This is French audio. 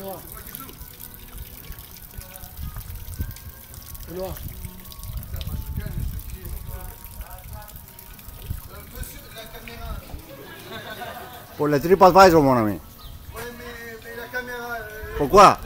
Benoît. Benoît. Pour la TripAdvisor, mon ami. Oui, mais, la caméra. Euh, Pourquoi?